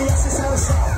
Yes, it's is outside.